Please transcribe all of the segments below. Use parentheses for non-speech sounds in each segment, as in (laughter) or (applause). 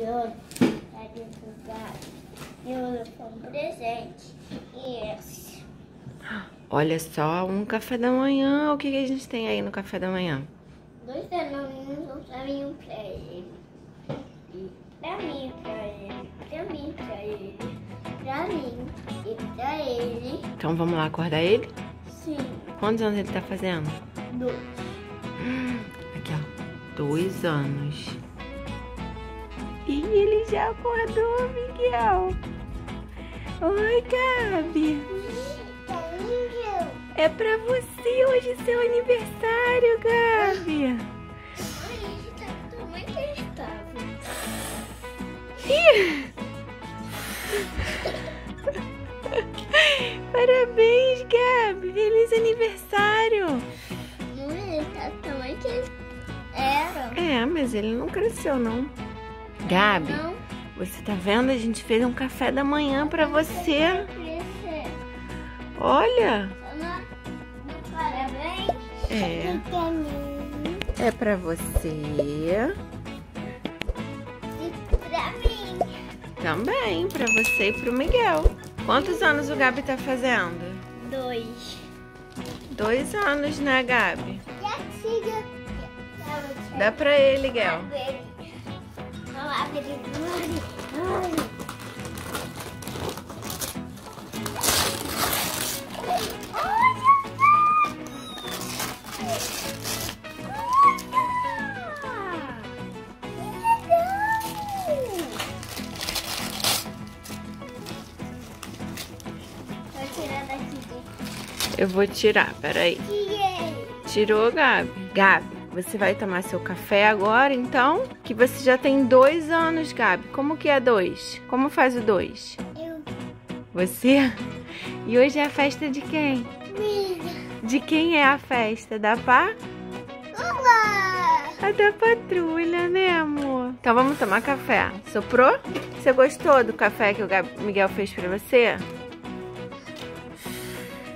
eu pra divulgar eu com um presente. E esse. Olha só, um café da manhã. O que, que a gente tem aí no café da manhã? Dois trouxeram um pra ele. E pra mim, pra ele. Pra mim, pra ele. Pra mim e pra ele. Então vamos lá acordar ele? Sim. Quantos anos ele tá fazendo? Dois. Aqui, ó. Dois anos. E ele já acordou, Miguel. Oi, Gabi. É pra você hoje seu aniversário, Gabi. Tá! (laughs) Parabéns, Gabi. Feliz aniversário. Mãe, ele tá tamanho que ele era. É, mas ele não cresceu, não. Gabi, Não, você tá vendo? A gente fez um café da manhã pra você. Olha. É. É pra você. E pra mim. Também, pra você e pro Miguel. Quantos anos o Gabi tá fazendo? Dois. Dois anos, né, Gabi? Dá pra ele, Miguel. Eu vou tirar, peraí. Tirou, Gabi? Gabi, você vai tomar seu café agora, então? Que você já tem dois anos, Gabi. Como que é dois? Como faz o dois? Eu Você? E hoje é a festa de quem? De quem é a festa? Da pá? Olá! A da patrulha, né, amor? Então vamos tomar café. Soprou? Você gostou do café que o Gab- Miguel fez pra você?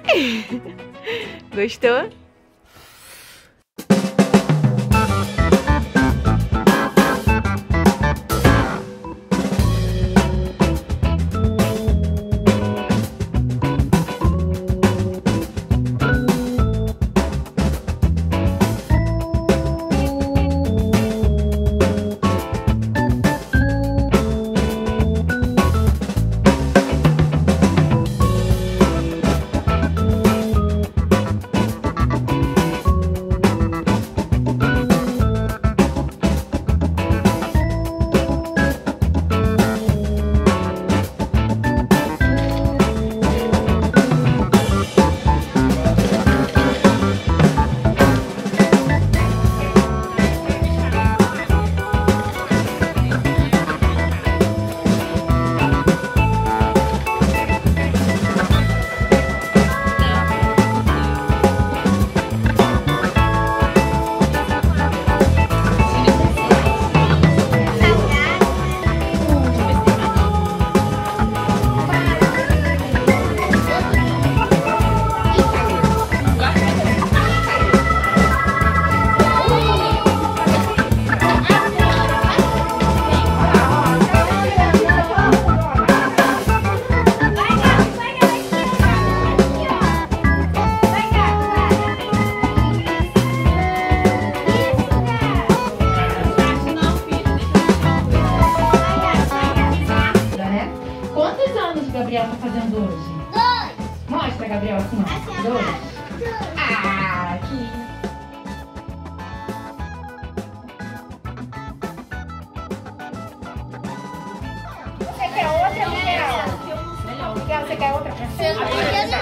(laughs) Gostou? Quer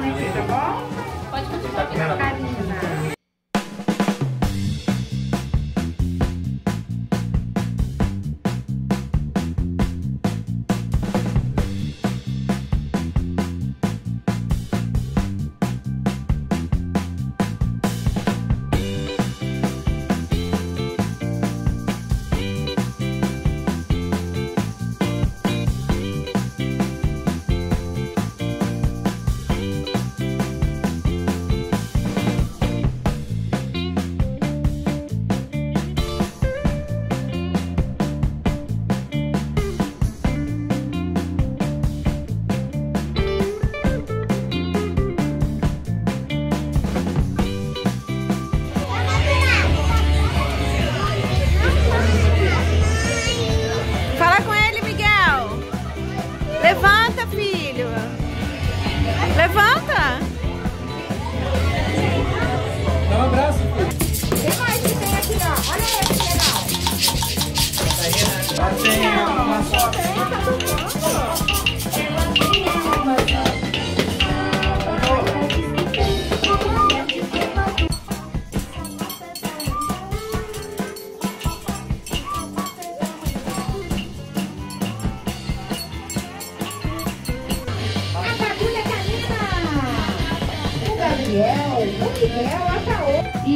Nome aqui, tá? Pode continuar. Karina. Miguel.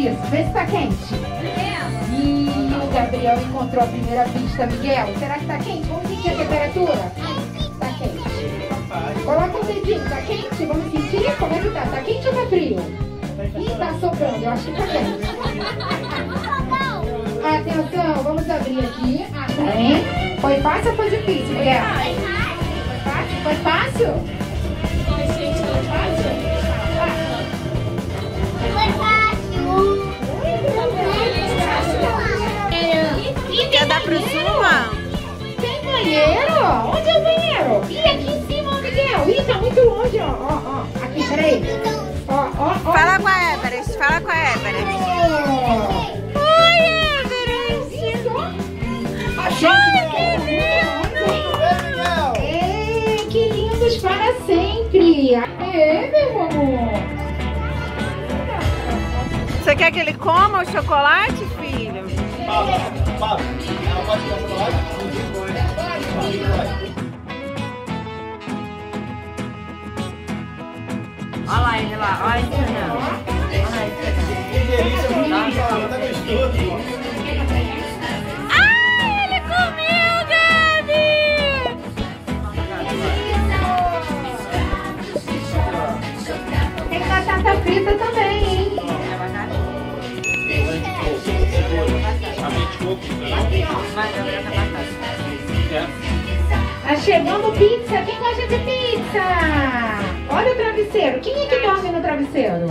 Isso, vê se tá quente. E o Gabriel encontrou a primeira pista, Miguel. Será que tá quente? Vamos sentir a temperatura? Tá quente. Coloca o dedinho, tá quente? Vamos sentir como é que tá. Tá quente ou tá frio? Ih, tá soprando, eu acho que tá quente. Atenção, vamos abrir aqui. Amém. Foi fácil ou foi difícil, Miguel? Foi fácil? Foi fácil? Aqui em cima, Miguel. Ih, tá muito longe, ó. Ó, ó. Aqui, peraí. Ó, ó, ó. Fala com a Everest, fala com a Everest. Oi, Everest! Isso, ó. A gente Ei, que lindos para sempre. É, meu amor. Você quer que ele coma o chocolate, filho? Fala, fala. Ela pode dar chocolate? Olha lá ele lá, olha ele ensinando. Que delícia. Fala, tá gostoso. Ele comeu, Gabi! Tem batata frita também, hein? Tá chegando pizza. Quem gosta de pizza? Olha o travesseiro. Quem é que dorme no travesseiro?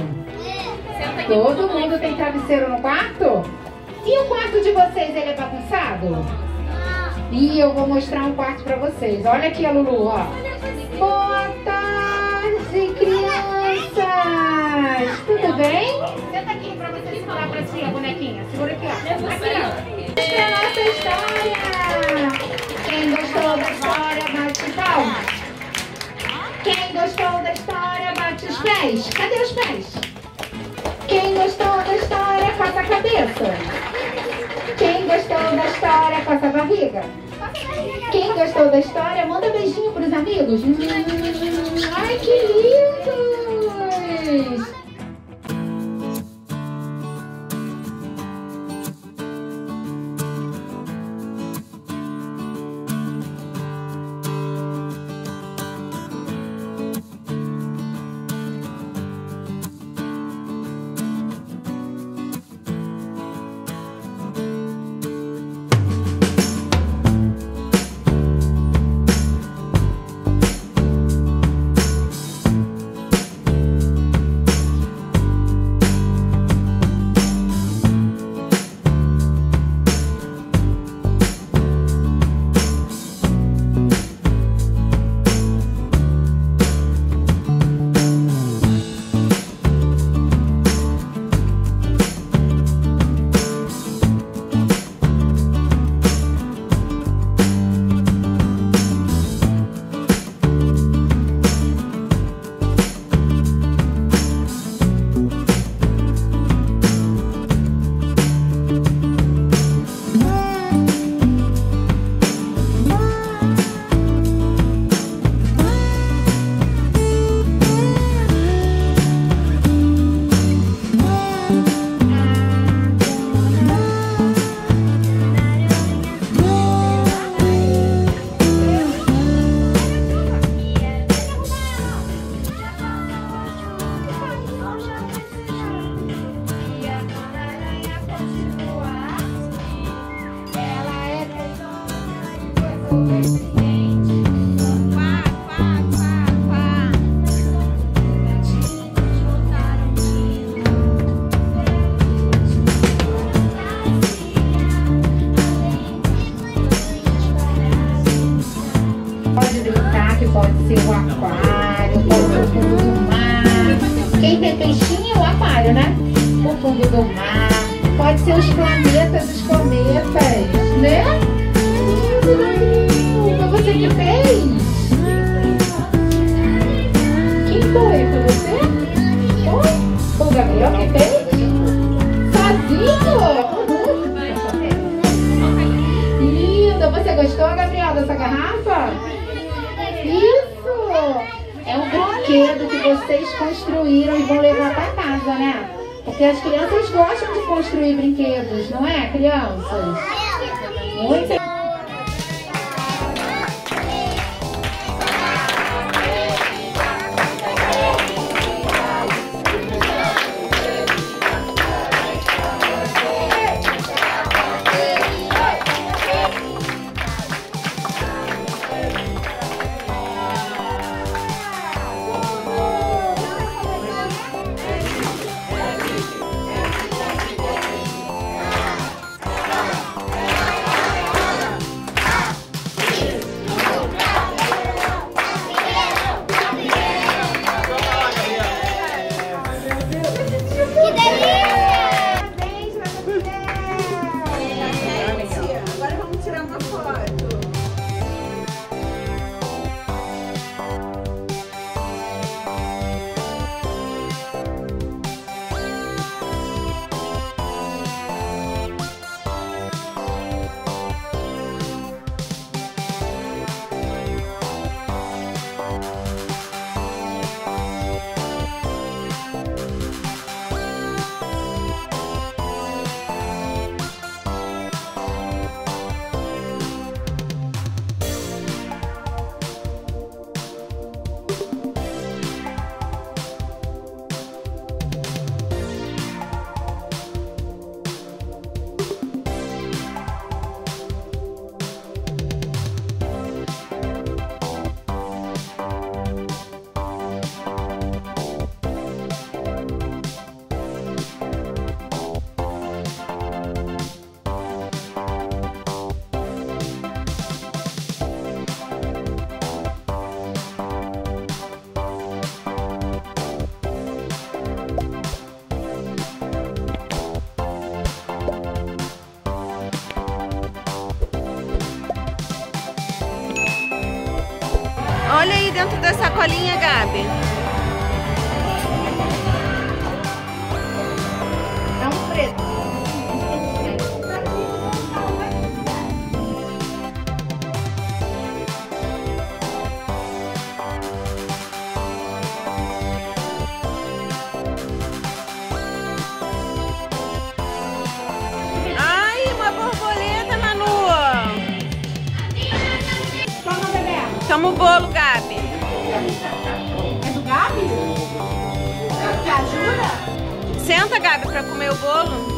Todo mundo tem travesseiro no quarto? E o quarto de vocês, ele é bagunçado? E eu vou mostrar um quarto pra vocês. Olha aqui a Lulu, ó. Boa tarde, crianças! Tudo bem? Senta aqui pra você segurar pra ti a bonequinha. Segura aqui, ó. Aqui, ó. Essa é a nossa história. Quem gostou da história, bate palmas. Quem gostou da história, bate os pés. Cadê os pés? Quem gostou da história, coça a cabeça. Quem gostou da história, coça a barriga. Quem gostou da história, manda beijinho pros amigos. Hum, ai, que lindos! Porque as crianças gostam de construir brinquedos, não é, crianças? Muito sacolinha, Gabi. É um preto. Ai, uma borboleta, Manu. Toma, bebê. Toma o bolo, Senta, Gabi, pra comer o bolo.